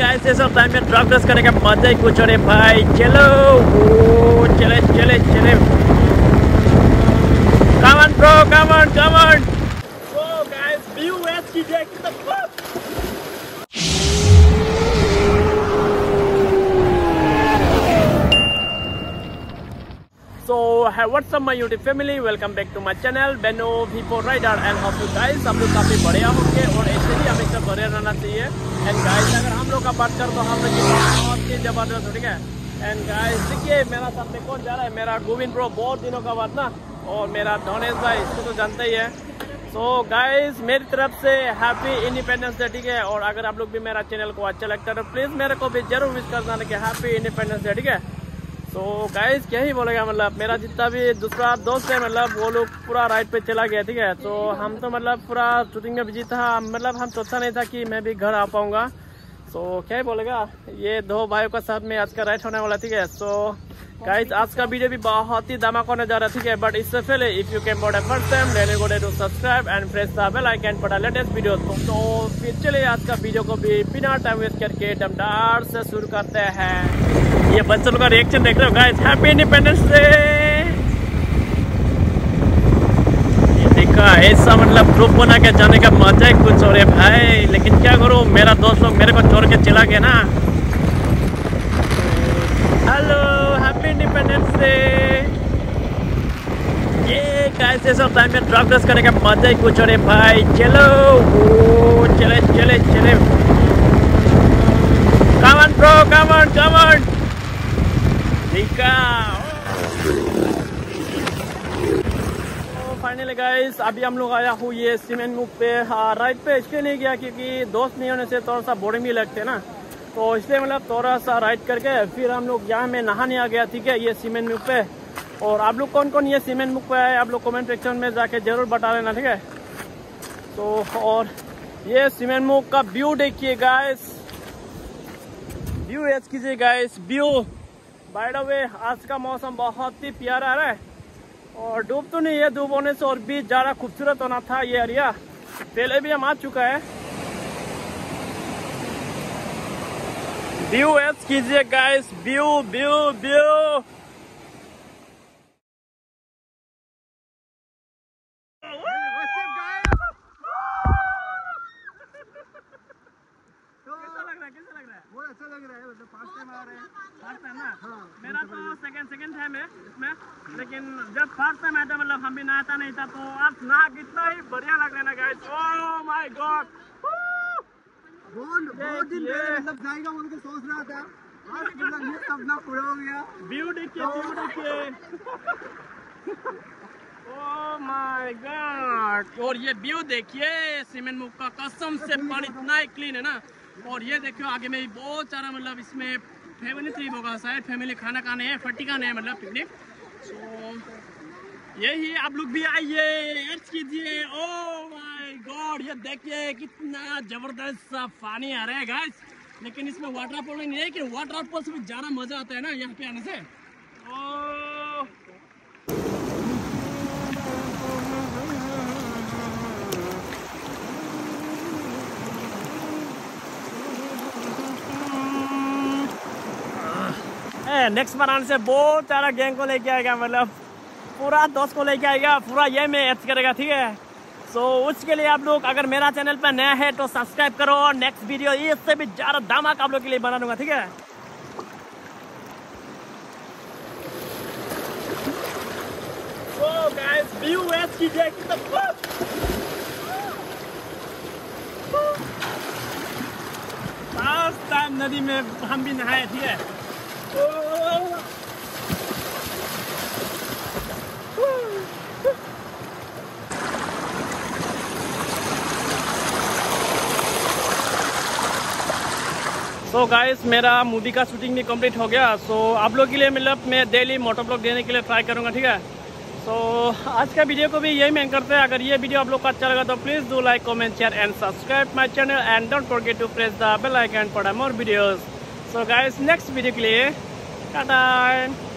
Guys ये सब time में ट्रक रेस करने का मज़ा ही कुछ है भाई चलो ओ, चले चले चले come on bro come on come on O guys view एस कीजिए कितना So, hey, what's up my YouTube family? Welcome back to लोग काफ़ी बढ़िया होंगे बढ़िया रहना चाहिए। एंड गाइस अगर हम लोग का बात करें तो हम लोग की बहुत ही ज़बरदस्त ठीक है? एंड गाइस देखिए मेरा सामने कौन जा रहा है मेरा गोविंद प्रो बहुत दिनों का बाद ना? और मेरा धनेश भाई इसको तो जानते ही है। सो so, गाइस मेरी तरफ़ से हैप्पी इंडिपेंडेंस डे ठीक है? और अगर आप लोग भी मेरा चैनल को अच्छा लगता है तो प्लीज़ मेरे को भी ज़रूर विश कर देना कि हैप्पी इंडिपेंडेंस डे ठीक है? तो गाइस क्या ही बोलेगा मतलब मेरा जितना भी दूसरा दोस्त है मतलब वो लोग पूरा राइड पे चला गया, ठीक है? तो हम तो मतलब पूरा शूटिंग में बिज़ी था। मतलब हम सोचा नहीं था कि मैं भी घर आ पाऊँगा। तो क्या ही बोलेगा ये दो भाइयों का साथ में आज का राइड होने वाला, ठीक है? सो गाइज़ आज का वीडियो भी बहुत ही धमाका होने जा रहा ठीक है? बट इससे पहले if you can board to subscribe and press latest video तो फिर चलिए आज का वीडियो को भी बिना टाइम वेस्ट करके दमदार से शुरू करते हैं। ये बच्चों का रिएक्शन देख रहे हो गाइस हैप्पी इंडिपेंडेंस डे ये देखा ऐसा मतलब ग्रुप बना के जाने का मज़ा ही कुछ और है भाई। लेकिन क्या करूँ? मेरा दोस्त लोग मेरे को छोड़ के चला गया ना। हेलो हैप्पी इंडिपेंडेंस डे ये गाइस सब टाइम में ट्रक रेस करने का मज़ा ही कुछ और है भाई। चलो ओ, चले चले चले। On bro come on come on निका फाइनली गाइस अभी हम लोग आया हूँ ये सीमेंट मुख पे। हाँ राइड पे इसलिए नहीं गया क्योंकि दोस्त नहीं होने से थोड़ा सा बोरिंग भी लगते ना। तो इसलिए मतलब थोड़ा सा राइड करके फिर हम लोग यहाँ में नहाने आ गया, ठीक है, ये सीमेंट मुख पे। और आप लोग कौन कौन ये सीमेंट मुख पे आए, आप लोग कमेंट सेक्शन में जाके ज़रूर बता देना, ठीक है? तो और ये सीमेंट मुख का व्यू देखिए गाइस व्यू एच कीजिए गाइस व्यू बाय वे आज का मौसम बहुत ही प्यारा है। और डूब तो नहीं है, डूब होने से और भी ज़्यादा खूबसूरत होना था ये एरिया। पहले भी हम आ चुका है। व्यू एस कीजिए गाइस व्यू व्यू व्यू लग रहा है। बहुत अच्छा लग रहा है मतलब फ़र्स्ट टाइम आ रहे हैं। फ़र्स्ट टाइम ना हाँ, मेरा तो सेकंड सेकंड टाइम है इसमें। लेकिन जब फ़र्स्ट टाइम आया था मतलब हम भी नहाता नहीं था तो आज नहा कितना ही बढ़िया लग रहा है ना गाइस ओह माय गॉड बहुत बहुत दिन पहले मतलब जाएगा बोल के सोच रहा था। आज मतलब ये सपना पूरा हो गया। व्यू देखिए व्यू देखिए ओह माय गॉड और ये व्यू देखिए सीमेंट मुख का कसम से पानी इतना ही क्लीन है ना। और ये देखियो आगे में भी बहुत सारा मतलब इसमें फैमिली ट्रिप होगा शायद फैमिली खाना खाने है फट्टी खाने है मतलब पिकनिक सो यही आप लोग भी आइए एड्स कीजिए। ओ माय गॉड ये देखिए कितना ज़बरदस्त सा पानी आ रहा है गाइस लेकिन इसमें वाटरफॉल नहीं है लेकिन वाटरफॉल से भी ज़्यादा मज़ा आता है ना यहाँ पे आने से। ओ नेक्स्ट बार आने से बहुत सारा गैंग को लेके आएगा मतलब पूरा दोस्त को लेके आएगा पूरा ये में एड करेगा ठीक है? सो so, उसके लिए आप लोग अगर मेरा चैनल पर नया है तो सब्सक्राइब करो और नेक्स्ट वीडियो इससे भी ज़्यादा धमाका आप लोग के लिए बना दूँगा ठीक है? So guys, नदी में हम भी नहाए है? सो so गाइस मेरा मूवी का शूटिंग भी कंप्लीट हो गया। सो so, आप लोग के लिए मतलब मैं डेली मोटो ब्लॉग देने के लिए ट्राई करूँगा ठीक है? सो so, आज का वीडियो को भी यही मैं करते हैं। अगर ये वीडियो आप लोग को अच्छा लगा तो please do like comment share and subscribe my channel and don't forget to press the bell icon for more videos so guys next video के लिए Come on.